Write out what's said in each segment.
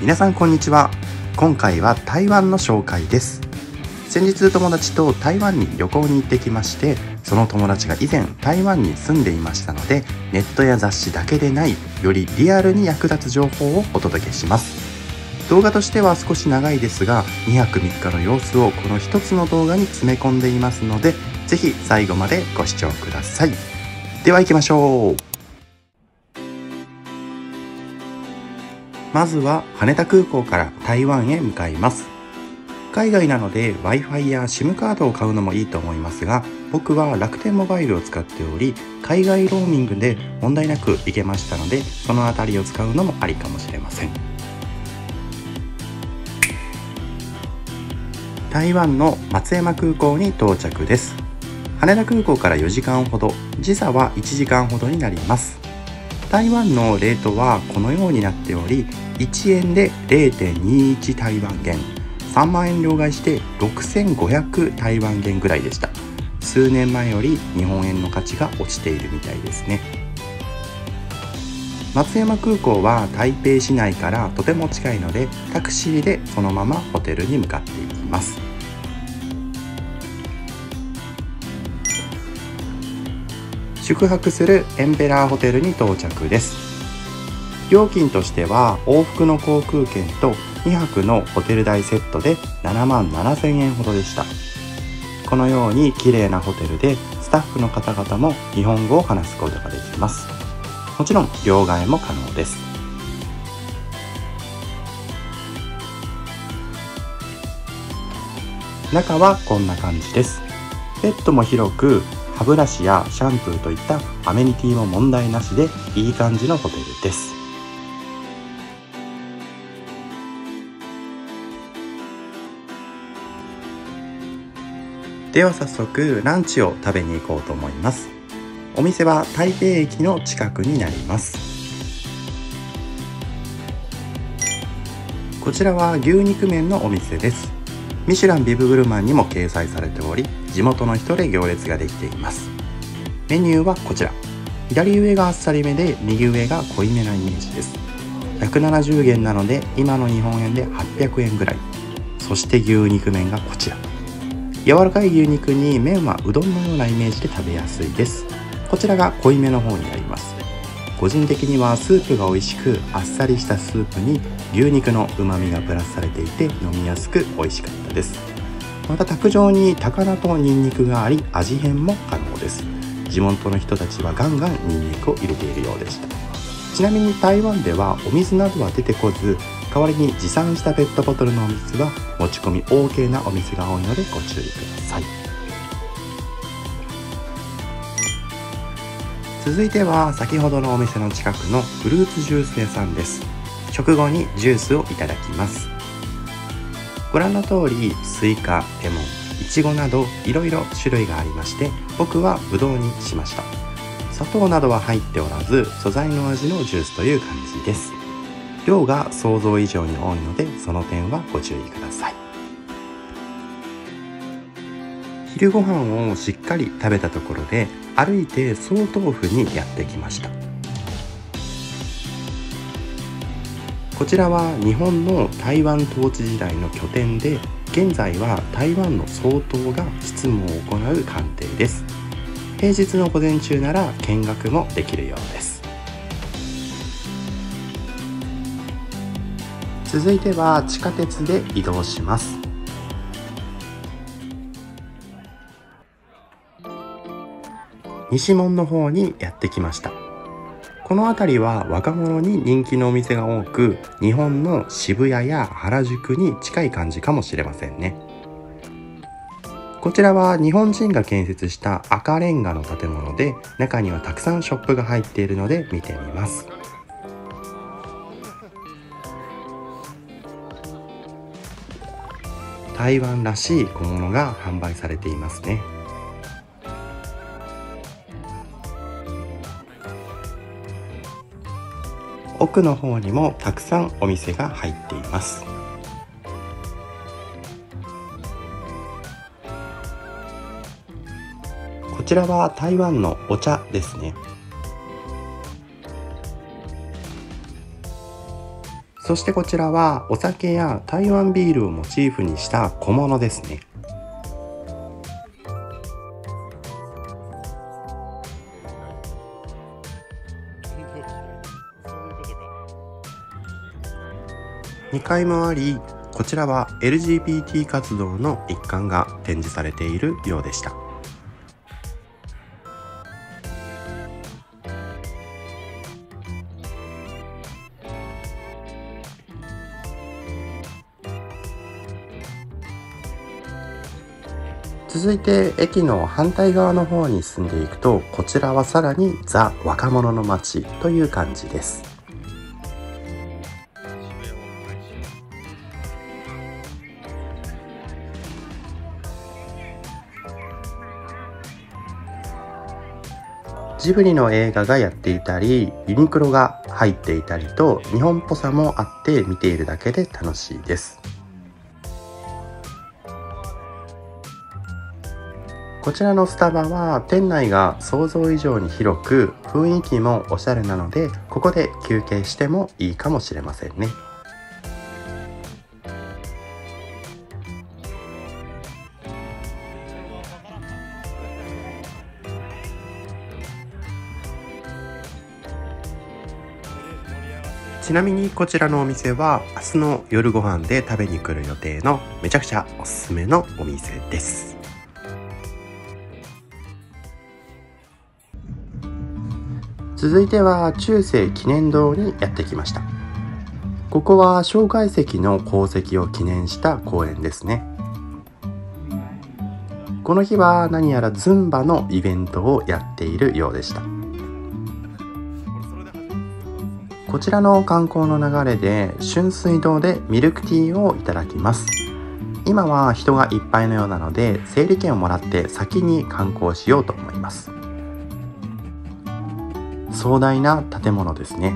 皆さんこんにちは。今回は台湾の紹介です。先日友達と台湾に旅行に行ってきましてその友達が以前台湾に住んでいましたのでネットや雑誌だけでないよりリアルに役立つ情報をお届けします。動画としては少し長いですが2泊3日の様子をこの一つの動画に詰め込んでいますので是非最後までご視聴ください。では行きましょう。まずは羽田空港から台湾へ向かいます。海外なので Wi-Fi や SIM カードを買うのもいいと思いますが僕は楽天モバイルを使っており海外ローミングで問題なく行けましたのでその辺りを使うのもありかもしれません。台湾の松山空港に到着です。羽田空港から4時間ほど時差は1時間ほどになります。台湾のレートはこのようになっており1円で0.21台湾元3万円両替して6500台湾元ぐらいでした。数年前より日本円の価値が落ちているみたいですね。松山空港は台北市内からとても近いのでタクシーでそのままホテルに向かっていきます。宿泊するエンペラーホテルに到着です。料金としては往復の航空券と2泊のホテル代セットで7万7000円ほどでした。このように綺麗なホテルでスタッフの方々も日本語を話すことができます。もちろん両替も可能です。中はこんな感じです。ベッドも広く歯ブラシやシャンプーといったアメニティも問題なしでいい感じのホテルです。では早速ランチを食べに行こうと思います。お店は台北駅の近くになります。こちらは牛肉麺のお店です。ミシュランビブグルマンにも掲載されており地元の人で行列ができています。メニューはこちら。左上があっさりめで右上が濃いめなイメージです。170元なので今の日本円で800円ぐらい。そして牛肉麺がこちら。柔らかい牛肉に麺はうどんのようなイメージで食べやすいです。こちらが濃いめの方になります。個人的にはスープが美味しくあっさりしたスープに牛肉の旨味がプラスされていて飲みやすく美味しかったです。また卓上に高菜とニンニクがあり味変も可能です。地元の人たちはガンガンニンニクを入れているようでした。ちなみに台湾ではお水などは出てこず代わりに持参したペットボトルのお水は持ち込み OK なお店が多いのでご注意ください。続いては先ほどのお店の近くのフルーツジュース屋さんです。食後にジュースをいただきます。ご覧の通りスイカレモンいちごなどいろいろ種類がありまして僕はぶどうにしました。砂糖などは入っておらず素材の味のジュースという感じです。量が想像以上に多いのでその点はご注意ください。昼ご飯をしっかり食べたところで歩いて総豆腐にやってきました。こちらは日本の台湾統治時代の拠点で現在は台湾の総統が執務を行う官邸です。平日の午前中なら見学もできるようです。続いては地下鉄で移動します。西門の方にやってきました。この辺りは若者に人気のお店が多く日本の渋谷や原宿に近い感じかもしれませんね。こちらは日本人が建設した赤レンガの建物で中にはたくさんショップが入っているので見てみます。台湾らしい小物が販売されていますね。奥の方にもたくさんお店が入っています。こちらは台湾のお茶ですね。そしてこちらはお酒や台湾ビールをモチーフにした小物ですね。2階もありこちらは LGBT 活動の一環が展示されているようでした。続いて駅の反対側の方に進んでいくとこちらはさらにザ若者の街という感じです。ジブリの映画がやっていたりユニクロが入っていたりと日本っぽさもあって見ているだけで楽しいです。こちらのスタバは店内が想像以上に広く雰囲気もおしゃれなのでここで休憩してもいいかもしれませんね。ちなみにこちらのお店は明日の夜ご飯で食べに来る予定のめちゃくちゃおすすめのお店です。続いては中世記念堂にやってきました。ここは蒋介石の功績を記念した公園ですね。この日は何やらズンバのイベントをやっているようでした。こちらの観光の流れで春水堂でミルクティーをいただきます。今は人がいっぱいのようなので整理券をもらって先に観光しようと思います。壮大な建物ですね。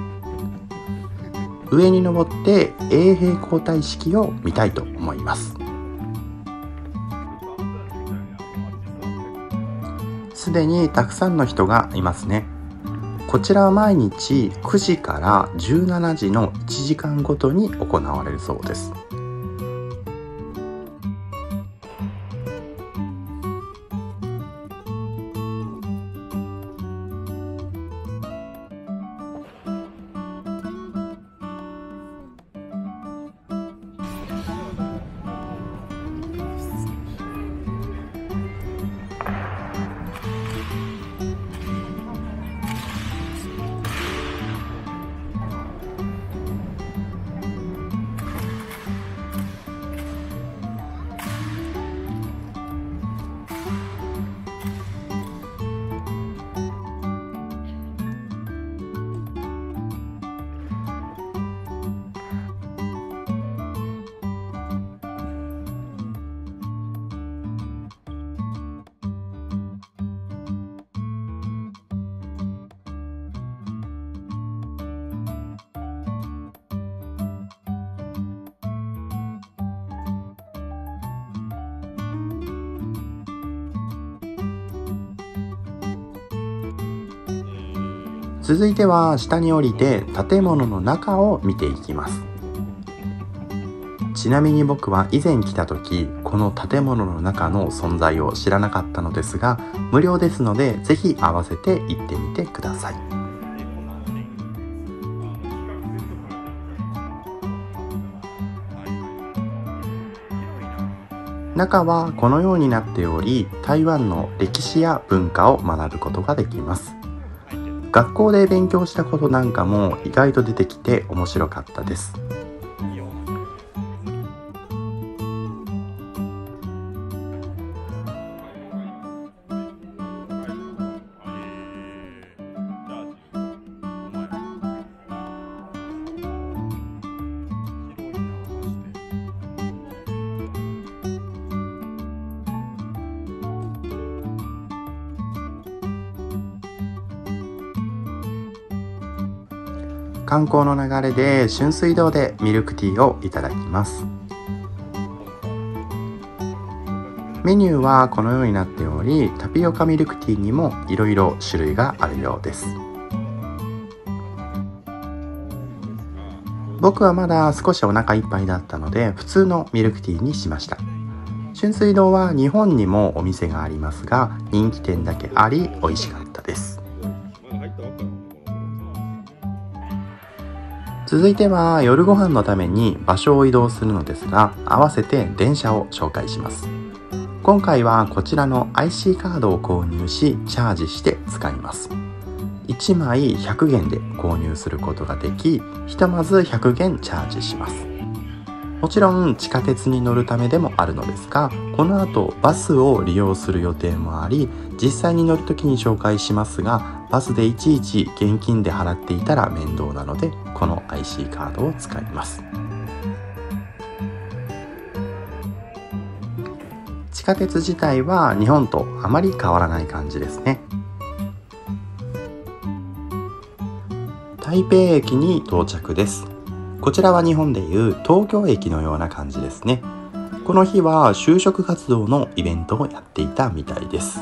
上に登って衛兵交代式を見たいと思います。すでにたくさんの人がいますね。こちらは毎日9時から17時の1時間ごとに行われるそうです。続いては下に降りて建物の中を見ていきます。ちなみに僕は以前来た時この建物の中の存在を知らなかったのですが無料ですので是非合わせて行ってみてください。中はこのようになっており台湾の歴史や文化を学ぶことができます。学校で勉強したことなんかも意外と出てきて面白かったです。観光の流れで春水堂でミルクティーをいただきます。メニューはこのようになっておりタピオカミルクティーにもいろいろ種類があるようです。僕はまだ少しお腹いっぱいだったので普通のミルクティーにしました。春水堂は日本にもお店がありますが人気店だけあり美味しかった。続いては夜ご飯のために場所を移動するのですが合わせて電車を紹介します。今回はこちらの IC カードを購入しチャージして使います。1枚100元で購入することができひとまず100元チャージします。もちろん地下鉄に乗るためでもあるのですがこの後バスを利用する予定もあり実際に乗る時に紹介しますがバスでいちいち現金で払っていたら面倒なのでこの IC カードを使います。地下鉄自体は日本とあまり変わらない感じですね。台北駅に到着です。こちらは日本でいう東京駅のような感じですね。この日は就職活動のイベントをやっていたみたいです。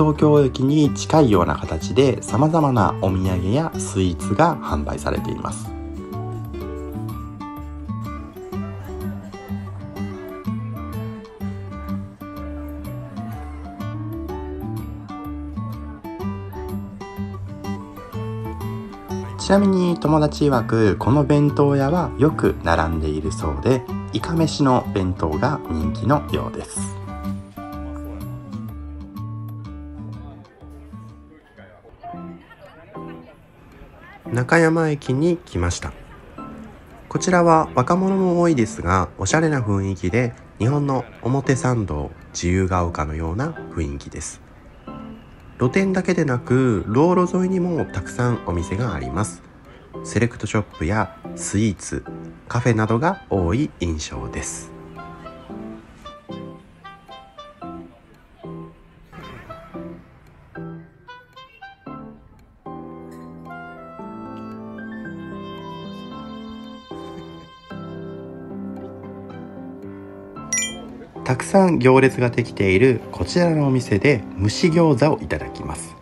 東京駅に近いような形で様々なお土産やスイーツが販売されています。ちなみに友達曰くこの弁当屋はよく並んでいるそうでイカ飯の弁当が人気のようです。中山駅に来ました。こちらは若者も多いですがおしゃれな雰囲気で日本の表参道自由が丘のような雰囲気です。露店だけでなく道路沿いにもたくさんお店があります。セレクトショップやスイーツカフェなどが多い印象です。たくさん行列ができているこちらのお店で蒸し餃子をいただきます。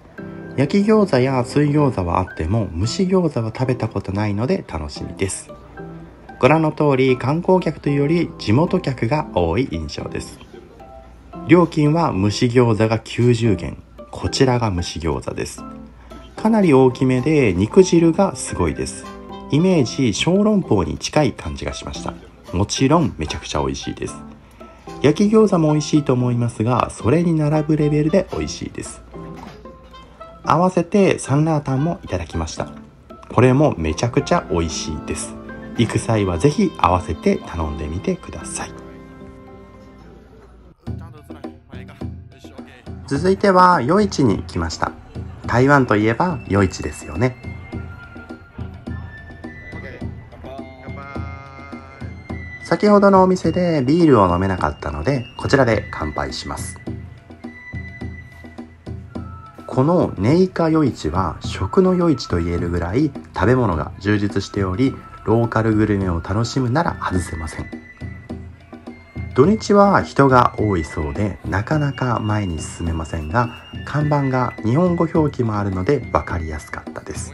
焼き餃子や水餃子はあっても蒸し餃子は食べたことないので楽しみです。ご覧の通り観光客というより地元客が多い印象です。料金は蒸し餃子が90元。こちらが蒸し餃子です。かなり大きめで肉汁がすごいです。イメージ小籠包に近い感じがしました。もちろんめちゃくちゃ美味しいです。焼き餃子も美味しいと思いますがそれに並ぶレベルで美味しいです。合わせてサンラータンもいただきました。これもめちゃくちゃ美味しいです。行く際はぜひ合わせて頼んでみてください。続いては夜市に来ました。台湾といえば夜市ですよね。先ほどのお店でビールを飲めなかったのでこちらで乾杯します。このネイカ夜市は食の夜市と言えるぐらい食べ物が充実しておりローカルグルメを楽しむなら外せません。土日は人が多いそうでなかなか前に進めませんが看板が日本語表記もあるので分かりやすかったです。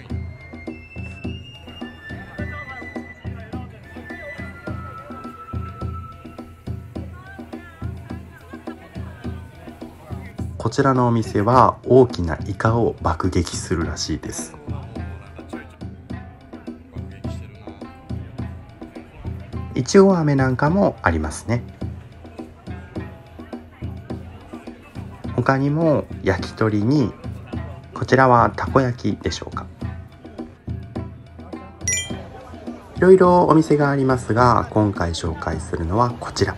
ちらのお店は大きなイカを爆撃するらしいです。いちご飴なんかもありますね。他にも焼き鳥にこちらはたこ焼きでしょうか。いろいろお店がありますが今回紹介するのはこちら。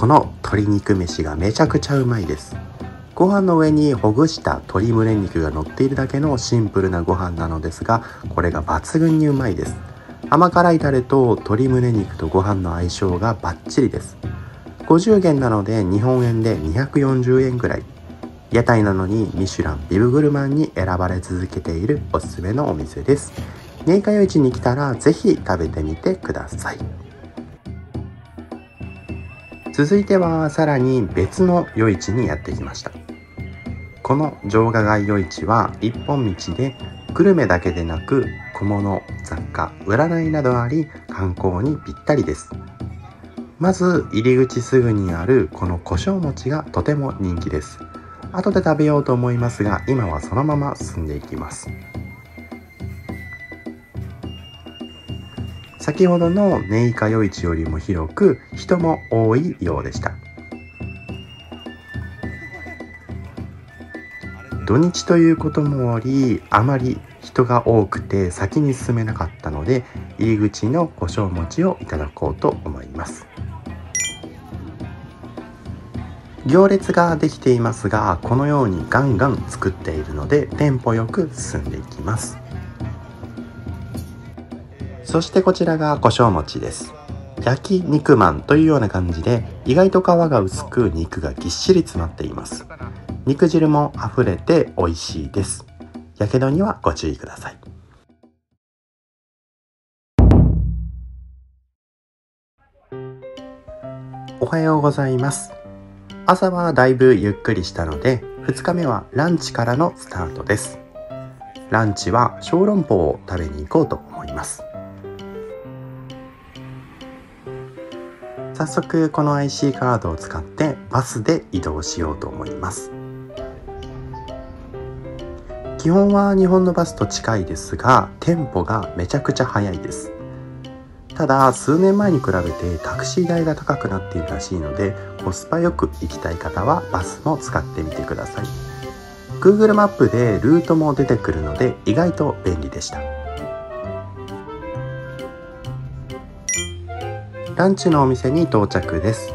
この鶏肉飯がめちゃくちゃうまいです。ご飯の上にほぐした鶏胸肉が乗っているだけのシンプルなご飯なのですがこれが抜群にうまいです。甘辛いタレと鶏胸肉とご飯の相性がバッチリです。50元なので日本円で240円ぐらい。屋台なのにミシュランビブグルマンに選ばれ続けているおすすめのお店です。年会夜市に来たらぜひ食べてみてください。続いてはさらに別の夜市にやってきました。この城下街夜市は一本道でグルメだけでなく小物雑貨占いなどあり観光にぴったりです。まず入り口すぐにあるこの胡椒餅がとても人気です。後で食べようと思いますが今はそのまま進んでいきます。先ほどのネイカ夜市よりも広く人も多いようでした。土日ということもありあまり人が多くて先に進めなかったので入り口の胡椒餅をいただこうと思います。行列ができていますがこのようにガンガン作っているのでテンポよく進んでいきます。そしてこちらが胡椒餅です。焼き肉まんというような感じで意外と皮が薄く肉がぎっしり詰まっています。肉汁も溢れて美味しいです。やけどにはご注意ください。おはようございます。朝はだいぶゆっくりしたので2日目はランチからのスタートです。ランチは小籠包を食べに行こうと思います。早速この IC カードを使ってバスで移動しようと思います。基本は日本のバスと近いですがテンポがめちゃくちゃ速いです。ただ数年前に比べてタクシー代が高くなっているらしいのでコスパよく行きたい方はバスも使ってみてください。Google マップでルートも出てくるので意外と便利でした。ランチのお店に到着です。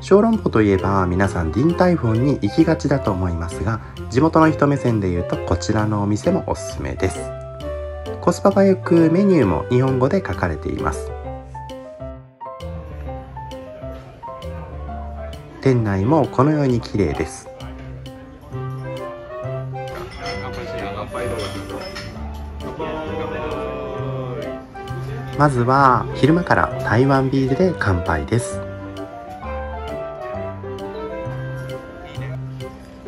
小籠包といえば皆さんディンタイフォンに行きがちだと思いますが地元の人目線で言うとこちらのお店もおすすめです。コスパがよくメニューも日本語で書かれています。店内もこのように綺麗です。まずは昼間から台湾ビールで乾杯です。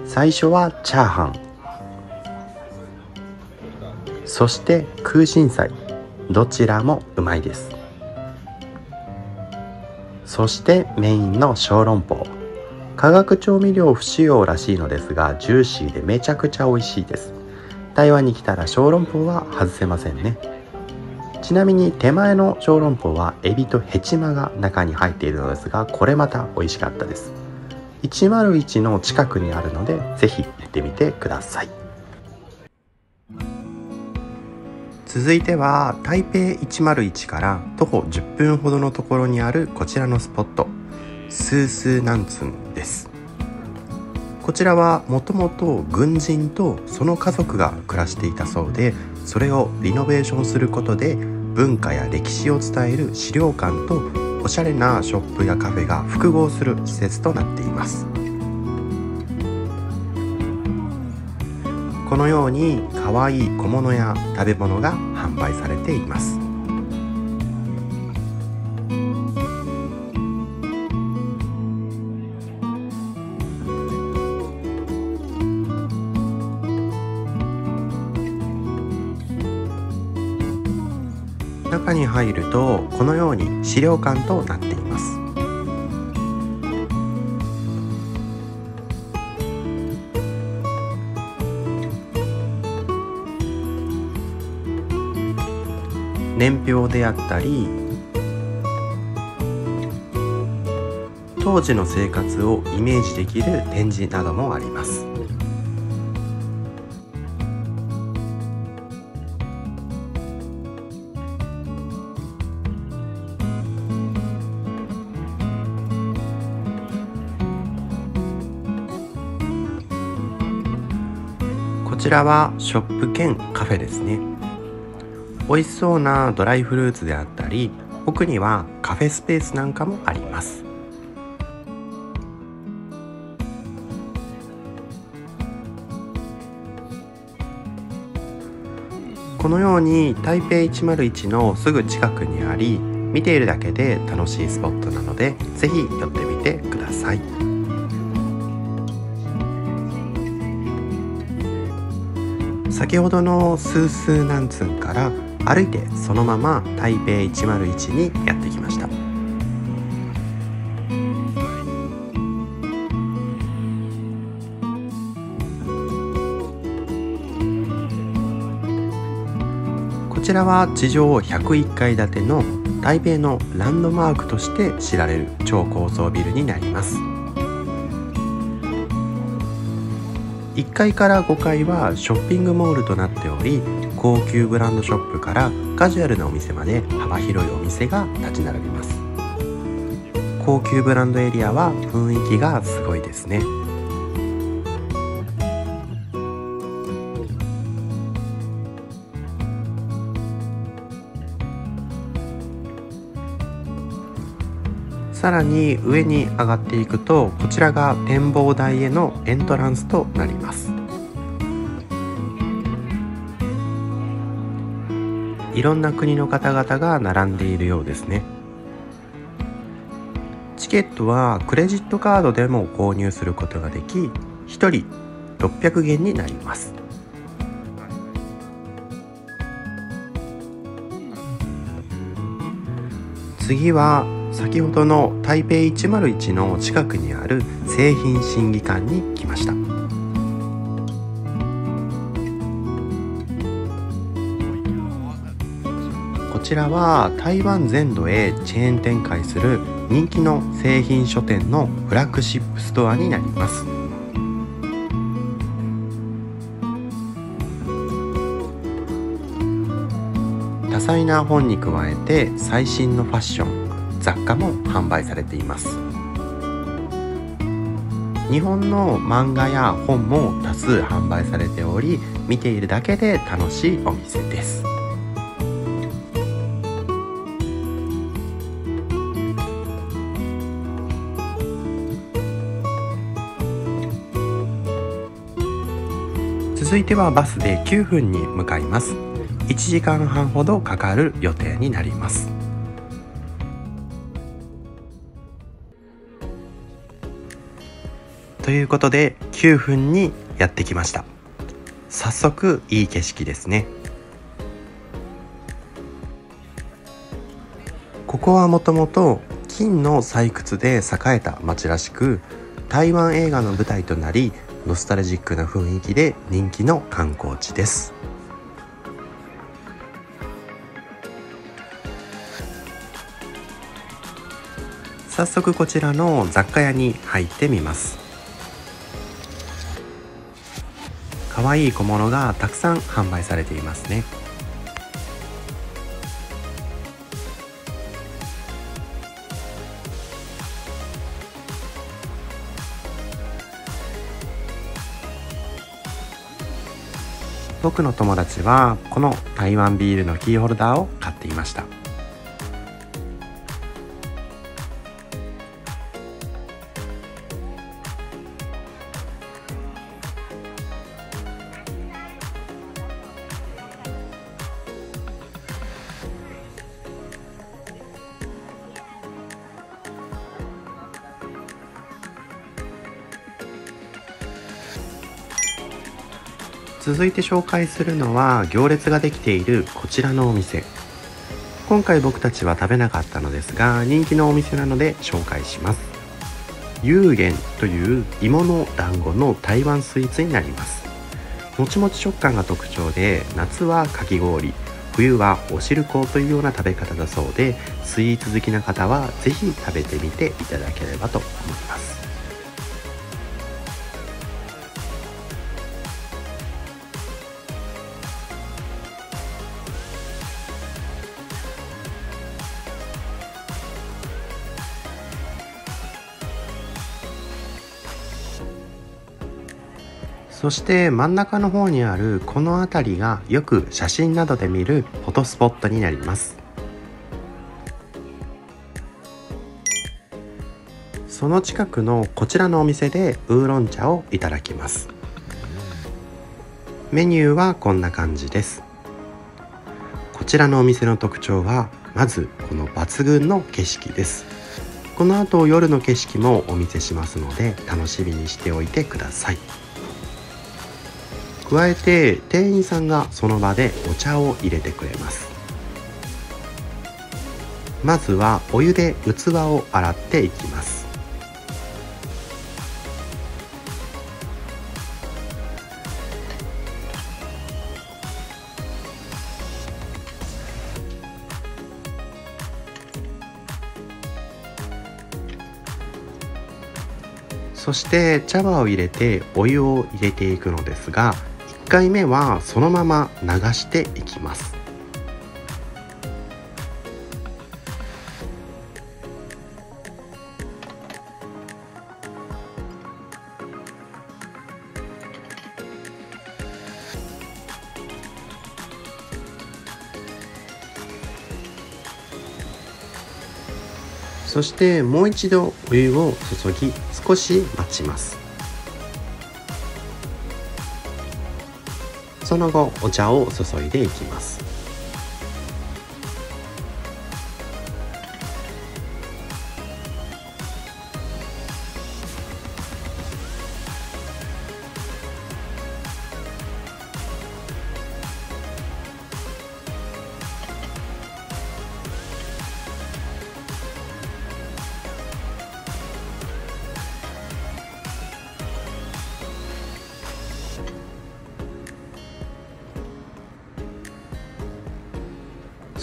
最初はチャーハン。そして空心菜。どちらもうまいです。そしてメインの小籠包。化学調味料不使用らしいのですがジューシーでめちゃくちゃ美味しいです。台湾に来たら小籠包は外せませんね。ちなみに手前の小籠包はエビとヘチマが中に入っているのですがこれまた美味しかったです。101の近くにあるのでぜひ行ってみてください。続いては台北101から徒歩10分ほどのところにあるこちらのスポット。スースーナンツンです。こちらはもともと軍人とその家族が暮らしていたそうでそれをリノベーションすることで文化や歴史を伝える資料館とおしゃれなショップやカフェが複合する施設となっています。このように可愛い小物や食べ物が販売されています。入るとこのように資料館となっています。年表であったり当時の生活をイメージできる展示などもあります。ちらはショップ兼カフェですね美味しそうなドライフルーツであったり奥にはカフェスペースなんかもありますこのように台北101のすぐ近くにあり見ているだけで楽しいスポットなのでぜひ寄ってみてください。先ほどのスースー南津から歩いてそのまま台北101にやってきました。こちらは地上101階建ての台北のランドマークとして知られる超高層ビルになります。1階から5階はショッピングモールとなっており高級ブランドショップからカジュアルなお店まで幅広いお店が立ち並びます。高級ブランドエリアは雰囲気がすごいですね。さらに上に上がっていくとこちらが展望台へのエントランスとなります。いろんな国の方々が並んでいるようですね。チケットはクレジットカードでも購入することができ1人600元になります。次は先ほどの台北101の近くにある製品審議館に来ました。こちらは台湾全土へチェーン展開する人気の製品書店のフラッグシップストアになります。多彩な本に加えて最新のファッション雑貨も販売されています。日本の漫画や本も多数販売されており見ているだけで楽しいお店です。続いてはバスで9分に向かいます。1時間半ほどかかる予定になります。ということで9分にやってきました。早速いい景色ですね。ここはもともと金の採掘で栄えた町らしく台湾映画の舞台となりノスタルジックな雰囲気で人気の観光地です。早速こちらの雑貨屋に入ってみます。可愛い小物がたくさん販売されていますね。僕の友達はこの台湾ビールのキーホルダーを買っていました。続いて紹介するのは行列ができているこちらのお店。今回僕たちは食べなかったのですが人気のお店なので紹介します。有元という芋の団子の台湾スイーツになります。もちもち食感が特徴で夏はかき氷冬はお汁粉というような食べ方だそうでスイーツ好きな方は是非食べてみていただければと思います。そして真ん中の方にあるこの辺りがよく写真などで見るフォトスポットになります。その近くのこちらのお店でウーロン茶をいただきます。メニューはこんな感じです。こちらのお店の特徴はまずこの抜群の景色です。この後夜の景色もお見せしますので楽しみにしておいてください。加えて店員さんがその場でお茶を入れてくれます。まずはお湯で器を洗っていきます。そして茶葉を入れてお湯を入れていくのですが1回目はそのまま流していきます。そしてもう一度お湯を注ぎ少し待ちます。その後お茶を注いでいきます。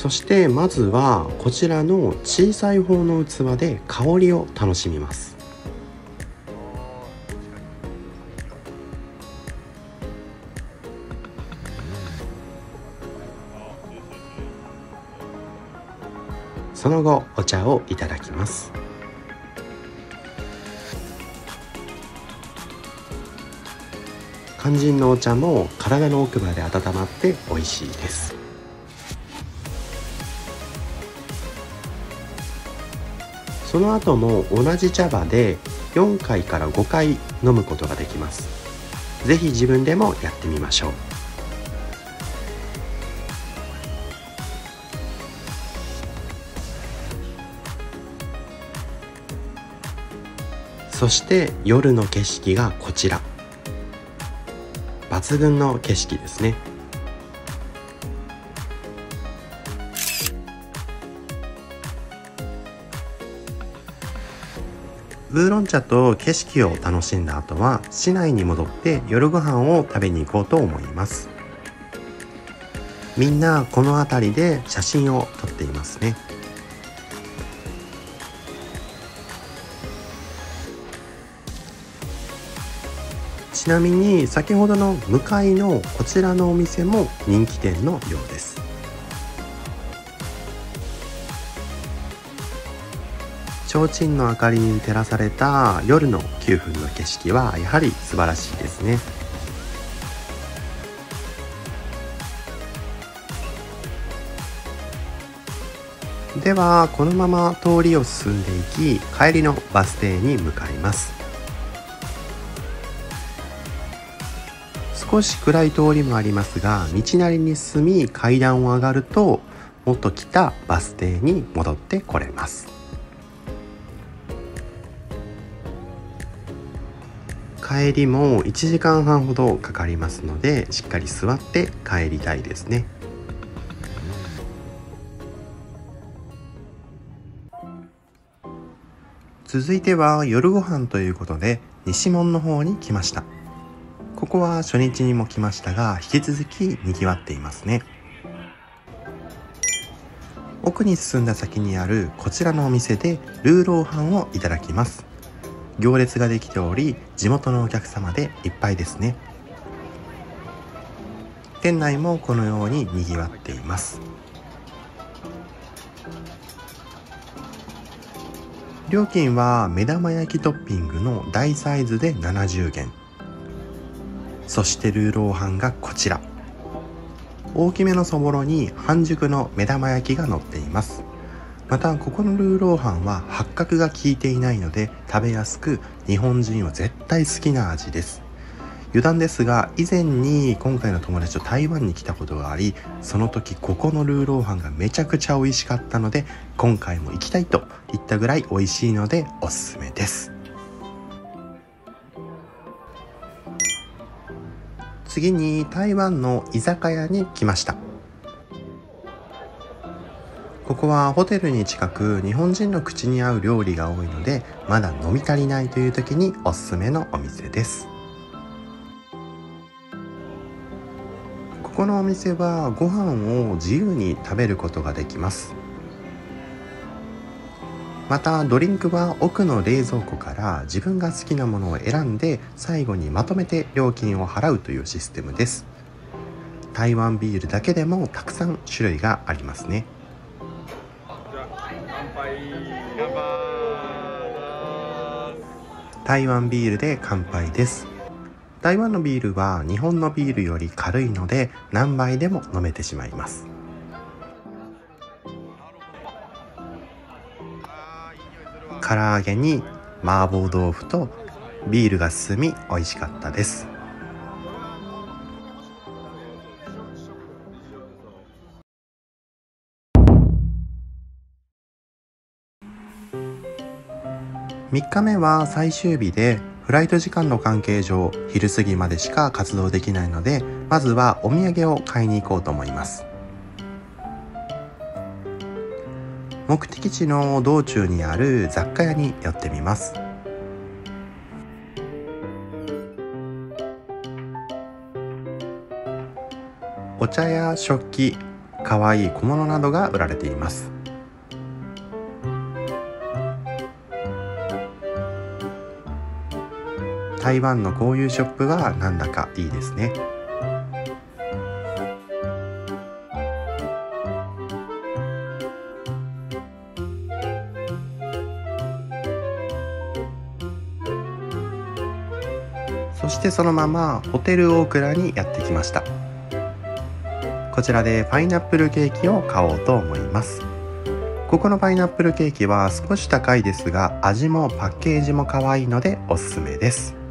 そしてまずはこちらの小さい方の器で香りを楽しみます。その後お茶をいただきます。肝心のお茶も体の奥まで温まって美味しいです。その後も同じ茶葉で4回から5回飲むことができます。是非自分でもやってみましょう。そして夜の景色がこちら。抜群の景色ですね。ウーロン茶と景色を楽しんだ後は市内に戻って夜ご飯を食べに行こうと思います。みんなこの辺りで写真を撮っていますね。ちなみに先ほどの向かいのこちらのお店も人気店のようです。提灯の明かりに照らされた夜の9分の景色はやはり素晴らしいですね。ではこのまま通りを進んでいき帰りのバス停に向かいます。少し暗い通りもありますが道なりに進み階段を上がると元来たバス停に戻ってこれます。帰りも1時間半ほどかかりますのでしっかり座って帰りたいですね。続いては夜ご飯ということで西門の方に来ました。ここは初日にも来ましたが引き続き賑わっていますね。奥に進んだ先にあるこちらのお店でルーローハンをいただきます。行列ができており地元のお客様でいっぱいですね。店内もこのように賑わっています。料金は目玉焼きトッピングの大サイズで70元。そしてルーローハンがこちら。大きめのそぼろに半熟の目玉焼きが乗っています。またここのルーローハンは八角が効いていないので食べやすく日本人は絶対好きな味です。余談ですが以前に今回の友達と台湾に来たことがありその時ここのルーローハンがめちゃくちゃ美味しかったので今回も行きたいと言ったぐらい美味しいのでおすすめです。次に台湾の居酒屋に来ました。ここはホテルに近く日本人の口に合う料理が多いのでまだ飲み足りないという時におすすめのお店です。ここのお店はご飯を自由に食べることができます。またドリンクは奥の冷蔵庫から自分が好きなものを選んで最後にまとめて料金を払うというシステムです。台湾ビールだけでもたくさん種類がありますね。台湾ビールで乾杯です。台湾のビールは日本のビールより軽いので何杯でも飲めてしまいます。唐揚げに麻婆豆腐とビールが進み美味しかったです。3日目は最終日でフライト時間の関係上昼過ぎまでしか活動できないのでまずはお土産を買いに行こうと思います。目的地の道中にある雑貨屋に寄ってみます。お茶や食器かわいい小物などが売られています。台湾のこういうショップはなんだかいいですね。そしてそのままホテルオークラにやってきました。こちらでパイナップルケーキを買おうと思います。ここのパイナップルケーキは少し高いですが味もパッケージも可愛いのでおすすめです。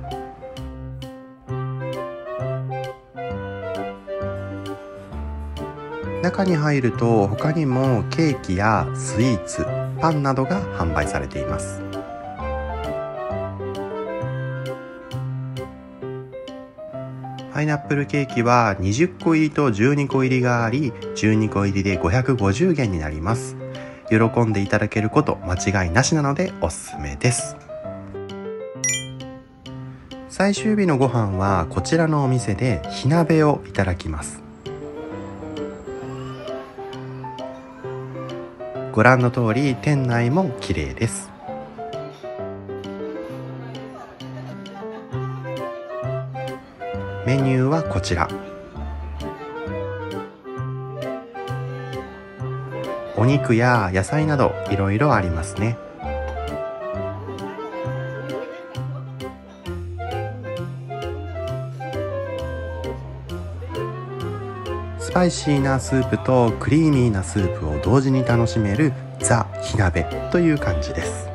中に入ると他にもケーキやスイーツパンなどが販売されています。パイナップルケーキは20個入りと12個入りがあり12個入りで550元になります。喜んでいただけること間違いなしなのでおすすめです。最終日のご飯はこちらのお店で火鍋をいただきます。ご覧の通り店内も綺麗です。メニューはこちら。お肉や野菜などいろいろありますね。スパイシーなスープとクリーミーなスープを同時に楽しめるザ・火鍋という感じです。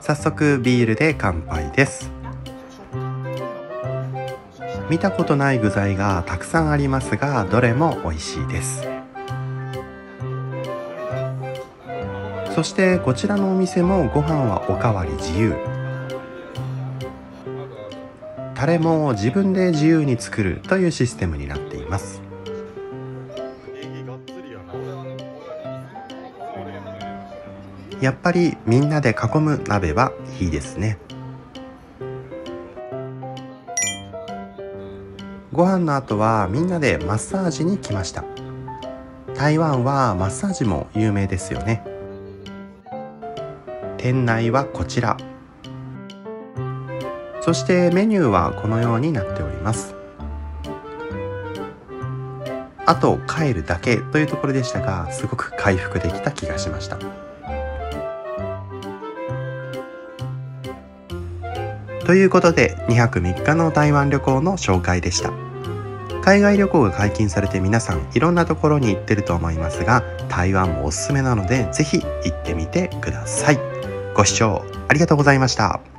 早速ビールで乾杯です。見たことない具材がたくさんありますがどれも美味しいです。そしてこちらのお店もご飯はおかわり自由。タレも自分で自由に作るというシステムになっています。やっぱりみんなで囲む鍋はいいですね。ご飯の後はみんなでマッサージに来ました。台湾はマッサージも有名ですよね。店内はこちら。そしてメニューはこのようになっております。あと帰るだけというところでしたがすごく回復できた気がしました。ということで2泊3日の台湾旅行の紹介でした。海外旅行が解禁されて皆さんいろんなところに行ってると思いますが台湾もおすすめなのでぜひ行ってみてください。ご視聴ありがとうございました。